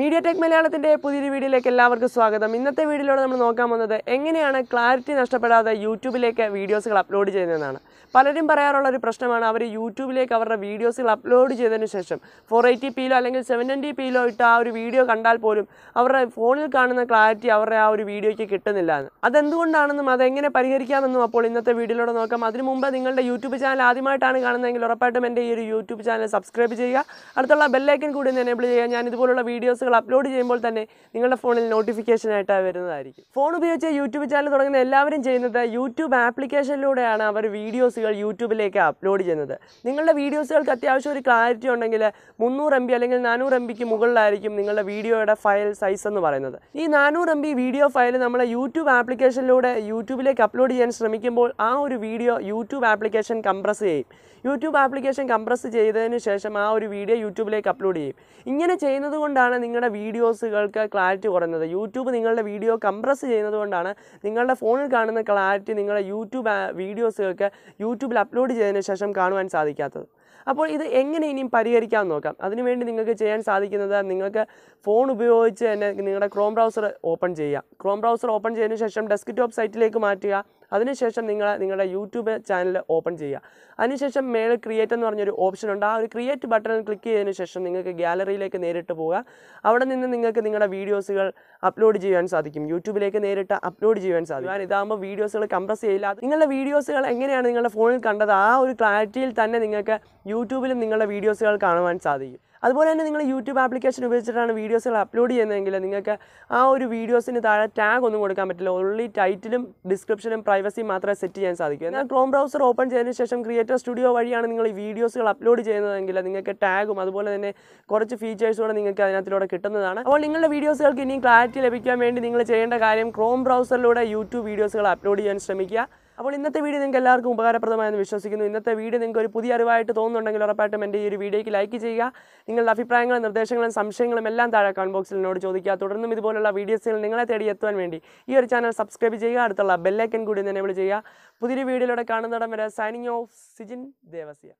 Media tech മലയാളത്തിന്റെ പുതിയൊരു വീഡിയോയിലേക്ക് എല്ലാവർക്കും സ്വാഗതം. ഇന്നത്തെ വീഡിയോയിലൂടെ നമ്മൾ നോക്കാൻ പോകുന്നത് എങ്ങനെയാണ് ക്ലാരിറ്റി നഷ്ടപ്പെടാതെ യൂട്യൂബിലേക്ക് വീഡിയോസുകൾ അപ്ലോഡ് ചെയ്യുന്നതെന്നാണ്. പലരും പറയാറുള്ള ഒരു പ്രശ്നമാണ് അവർ യൂട്യൂബിലേക്ക് അവരുടെ വീഡിയോസുകൾ അപ്ലോഡ് ചെയ്തതിന് ശേഷം ഫോർ എയ്റ്റി പിയിലോ അല്ലെങ്കിൽ സെവൻ ട്വന്റി പിയിലോ ഇട്ട ആ ഒരു വീഡിയോ കണ്ടാൽ പോലും അവരുടെ ഫോണിൽ കാണുന്ന ക്ലാരിറ്റി അവരുടെ ആ ഒരു വീഡിയോയ്ക്ക് കിട്ടുന്നില്ല എന്ന് അതെന്തുകൊണ്ടാണെന്നും അതെങ്ങനെ പരിഹരിക്കാമെന്നും അപ്പോൾ ഇന്നത്തെ വീഡിയോയിലൂടെ നോക്കാം. അതിനു മുമ്പ് നിങ്ങളുടെ യൂട്യൂബ് ചാനൽ ആദ്യമായിട്ടാണ് കാണുന്നതെങ്കിൽ ഉറപ്പായിട്ടും എന്റെ ഈ ഒരു യൂട്യൂബ് ചാനൽ സബ്സ്ക്രൈബ് ചെയ്യുക. അടുത്തുള്ള ബെല്ലൈക്കൻ കൂടി ഒന്ന് എനേബിൾ ചെയ്യുക. ഞാൻ ഇതുപോലുള്ള വീഡിയോസുകൾ അപ്ലോഡ് ചെയ്യുമ്പോൾ തന്നെ നിങ്ങളുടെ ഫോണിൽ നോട്ടിഫിക്കേഷൻ ആയിട്ടാണ് വരുന്നതായിരിക്കും. ഫോൺ ഉപയോഗിച്ച് യൂട്യൂബ് ചാനൽ തുടങ്ങുന്ന എല്ലാവരും ചെയ്യുന്നത് യൂട്യൂബ് ആപ്ലിക്കേഷനിലൂടെയാണ് അവർ വീഡിയോസുകൾ യൂട്യൂബിലേക്ക് അപ്ലോഡ് ചെയ്യുന്നത്. നിങ്ങളുടെ വീഡിയോസുകൾക്ക് അത്യാവശ്യം ഒരു ക്ലാരിറ്റി ഉണ്ടെങ്കിൽ മുന്നൂറ് എം ബി അല്ലെങ്കിൽ നാനൂറ് എം ബിക്ക് മുകളിലായിരിക്കും നിങ്ങളുടെ വീഡിയോയുടെ ഫയൽ സൈസ് എന്ന് പറയുന്നത്. ഈ നാനൂറ് എം ബി വീഡിയോ ഫയൽ നമ്മൾ യൂട്യൂബ് ആപ്ലിക്കേഷനിലൂടെ യൂട്യൂബിലേക്ക് അപ്ലോഡ് ചെയ്യാൻ ശ്രമിക്കുമ്പോൾ ആ ഒരു വീഡിയോ യൂട്യൂബ് ആപ്ലിക്കേഷൻ കംപ്രസ് ചെയ്യും. യൂട്യൂബ് ആപ്ലിക്കേഷൻ കംപ്രസ് ചെയ്തതിന് ശേഷം ആ ഒരു വീഡിയോ യൂട്യൂബിലേക്ക് അപ്ലോഡ് ചെയ്യും. ഇങ്ങനെ ചെയ്യുന്നത് കൊണ്ടാണ് നിങ്ങളുടെ വീഡിയോസുകൾക്ക് ക്ലാരിറ്റി കുറഞ്ഞത്. യൂട്യൂബ് നിങ്ങളുടെ വീഡിയോ കംപ്രസ് ചെയ്യുന്നത് കൊണ്ടാണ് നിങ്ങളുടെ ഫോണിൽ കാണുന്ന ക്ലാരിറ്റി നിങ്ങളുടെ യൂട്യൂബ് വീഡിയോസുകൾക്ക് യൂട്യൂബിൽ അപ്ലോഡ് ചെയ്തതിന് ശേഷം കാണുവാൻ സാധിക്കാത്തത്. അപ്പോൾ ഇത് എങ്ങനെ ഇനിയും പരിഹരിക്കാൻ നോക്കാം? അതിനുവേണ്ടി നിങ്ങൾക്ക് ചെയ്യാൻ സാധിക്കുന്നത് നിങ്ങൾക്ക് ഫോൺ ഉപയോഗിച്ച് തന്നെ നിങ്ങളുടെ ക്രോം ബ്രൗസർ ഓപ്പൺ ചെയ്യുക. ക്രോം ബ്രൗസർ ഓപ്പൺ ചെയ്തതിന് ശേഷം ഡെസ്ക്ടോപ്പ് സൈറ്റിലേക്ക് മാറ്റുക. അതിനുശേഷം നിങ്ങൾ നിങ്ങളുടെ യൂട്യൂബ് ചാനൽ ഓപ്പൺ ചെയ്യുക. അതിനുശേഷം മേളിൽ ക്രിയേറ്റ് എന്ന് പറഞ്ഞൊരു ഓപ്ഷൻ ഉണ്ട്. ആ ഒരു ക്രിയേറ്റ് ബട്ടൺ ക്ലിക്ക് ചെയ്തതിന് ശേഷം നിങ്ങൾക്ക് ഗാലറിയിലേക്ക് നേരിട്ട് പോവുക. അവിടെ നിന്ന് നിങ്ങൾക്ക് നിങ്ങളുടെ വീഡിയോസുകൾ അപ്ലോഡ് ചെയ്യാൻ സാധിക്കും. യൂട്യൂബിലേക്ക് നേരിട്ട് അപ്ലോഡ് ചെയ്യാൻ സാധിക്കും. ഞാൻ ഇതാകുമ്പോൾ വീഡിയോസുകൾ കംപ്രസ് ചെയ്യില്ല. നിങ്ങളുടെ വീഡിയോസുകൾ എങ്ങനെയാണ് നിങ്ങളുടെ ഫോണിൽ കണ്ടത്? ആ ഒരു ക്ലാരിറ്റിയിൽ തന്നെ നിങ്ങൾക്ക് യൂട്യൂബിലും നിങ്ങളുടെ വീഡിയോസുകൾ കാണുവാൻ സാധിക്കും. അതുപോലെ തന്നെ നിങ്ങൾ യൂട്യൂബ് ആപ്ലിക്കേഷൻ ഉപയോഗിച്ചിട്ടാണ് വീഡിയോസുകൾ അപ്ലോഡ് ചെയ്യുന്നതെങ്കിൽ നിങ്ങൾക്ക് ആ ഒരു വീഡിയോസിന് താഴെ ടാഗ് ഒന്നും കൊടുക്കാൻ പറ്റില്ല. ഓൺലി ടൈറ്റിലും ഡിസ്ക്രിപ്ഷനും പ്രൈവസി മാത്രമേ സെറ്റ് ചെയ്യാൻ സാധിക്കൂ. എന്നാൽ ക്രോം ബ്രൗസർ ഓപ്പൺ ചെയ്തതിന് ശേഷം ക്രിയേറ്റർ സ്റ്റുഡിയോ വഴിയാണ് നിങ്ങൾ ഈ വീഡിയോസുകൾ അപ്ലോഡ് ചെയ്യുന്നതെങ്കിൽ നിങ്ങൾക്ക് ടാഗും അതുപോലെ തന്നെ കുറച്ച് ഫീച്ചേഴ്സ് കൂടെ നിങ്ങൾക്ക് അതിനകത്തിലൂടെ കിട്ടുന്നതാണ്. അപ്പോൾ നിങ്ങളുടെ വീഡിയോസുകൾക്ക് ഇനിയും ക്ലാരിറ്റി ലഭിക്കാൻ വേണ്ടി നിങ്ങൾ ചെയ്യേണ്ട കാര്യം ക്രോം ബ്രൗസറിലൂടെ യൂട്യൂബ് വീഡിയോസുകൾ അപ്ലോഡ് ചെയ്യാൻ ശ്രമിക്കുക. അപ്പോൾ ഇന്നത്തെ വീഡിയോ നിങ്ങൾക്ക് എല്ലാവർക്കും ഉപകാരപ്രദമായെന്ന് വിശ്വസിക്കുന്നു. ഇന്നത്തെ വീഡിയോ നിങ്ങൾക്ക് ഒരു പുതിയ അറിവായിട്ട് തോന്നുന്നുണ്ടെങ്കിൽ ഉറപ്പായിട്ടും എന്റെ ഈ ഒരു വീഡിയോയ്ക്ക് ലൈക്ക് ചെയ്യുക. നിങ്ങളുടെ അഭിപ്രായങ്ങളും നിർദ്ദേശങ്ങളും സംശയങ്ങളും എല്ലാം താഴെ കമന്റ് ബോക്സിൽ എന്നോട് ചോദിക്കുക. തുടർന്നും ഇതുപോലുള്ള വീഡിയോസുകൾ നിങ്ങളെ തേടി എത്തുവാൻ വേണ്ടി ഈ ഒരു ചാനൽ സബ്സ്ക്രൈബ് ചെയ്യുക. അടുത്തുള്ള ബെല്ലൈക്കൻ കൂടി ഒന്ന് എനേബിൾ ചെയ്യുക. പുതിയൊരു വീഡിയോയിലൂടെ കാണുന്നിടം വരെ സൈനിങ് ഓഫ് സിജിൻ ദേവസ്യ.